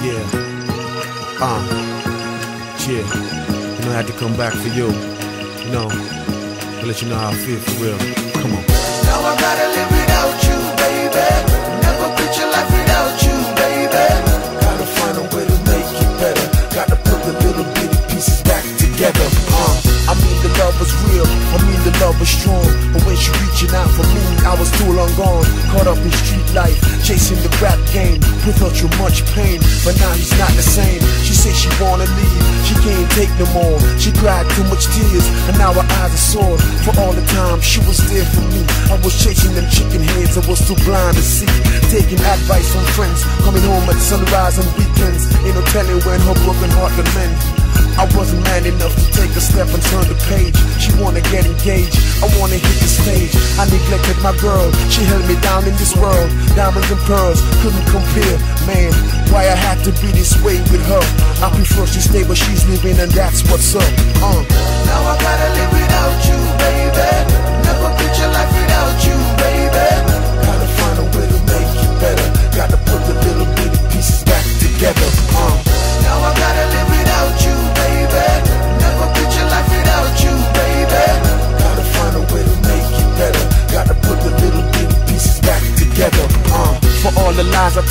Yeah. Uh. Yeah. You know, I had to come back for you. You know, to let you know how I feel for real. Come on. Now I gotta live was strong. But when she reaching out for me, I was too long gone. Caught up in street life, chasing the rap game. Her through much pain, but now he's not the same. She said she wanna leave, she can't take no more. She cried too much tears, and now her eyes are sore. For all the time she was there for me. I was chasing them chicken heads, I was too blind to see. Taking advice from friends, coming home at sunrise on weekends. Ain't no telling when her broken heart could mend. I wasn't man enough to take a step and turn the page. She wanna get engaged, I wanna hit the stage. I neglected my girl, she held me down in this world. Diamonds and pearls couldn't compare, man. Why I had to be this way with her? I prefer she stay where she's living, and that's what's up. Uh. Now I gotta live without you, baby. Never picture life without you, baby. Gotta find a way to make it better. Gotta put the little bitty pieces back together. Uh. Now I gotta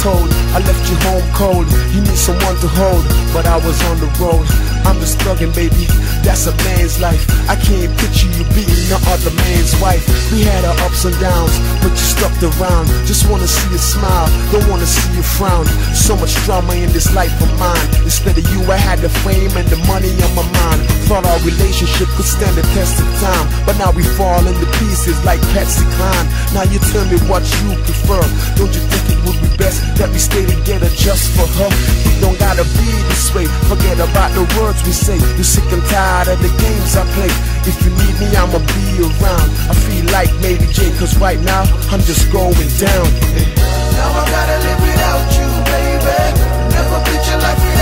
told, I left you home cold. You need someone to hold, but I was on the road. I'm just thugging, baby. That's a man's life. I can't picture you being no other man's wife. We had our ups and downs, but you stuck around. Just wanna see you smile, don't wanna see you frown. So much drama in this life of mine. Of you, I had the fame and the money on my mind. Thought our relationship could stand the test of time, but now we fall into pieces like Patsy Cline. Now you tell me what you prefer. Don't you think it would be best that we stay together just for her? It don't gotta be this way. Forget about the words we say. You're sick and tired of the games I play. If you need me, I'ma be around. I feel like Mary J, cause right now I'm just going down. Now I gotta live without you, baby. Never picture life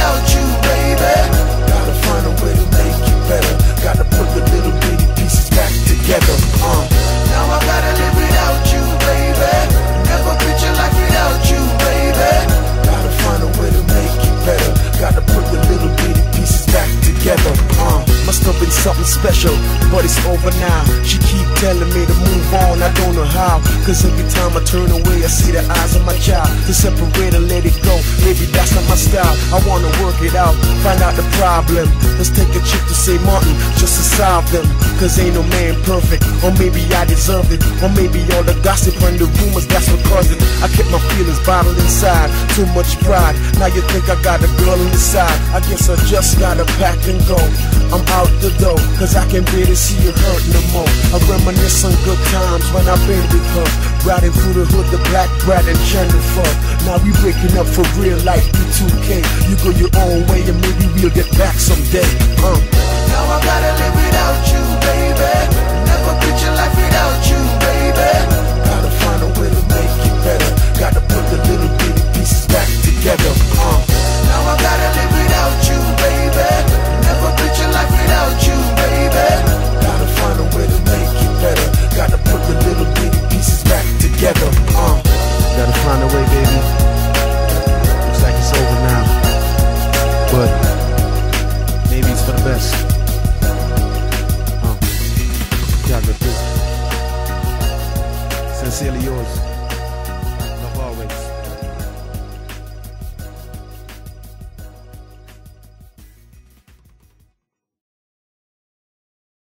something special, but it's over now. She keep telling me to move on, I don't know how. Cause every time I turn away, I see the eyes of my child. To separate and let it go, maybe that's not my style. I wanna work it out, find out the problem. Let's take a trip to St. Martin just to solve them. Cause ain't no man perfect, or maybe I deserve it. Or maybe all the gossip and the rumors, that's what caused it. I kept my feelings bottled inside, too much pride. Now you think I got a girl on the side. I guess I just gotta pack and go. I'm out cause I can't bear to see you hurt no more. I reminisce on good times when I've been with her. Riding through the hood, the black brat and Jennifer. Now we breaking up for real like B2K. You go your own way and maybe we'll get back someday. Uh. Now I gotta Sincerely yours.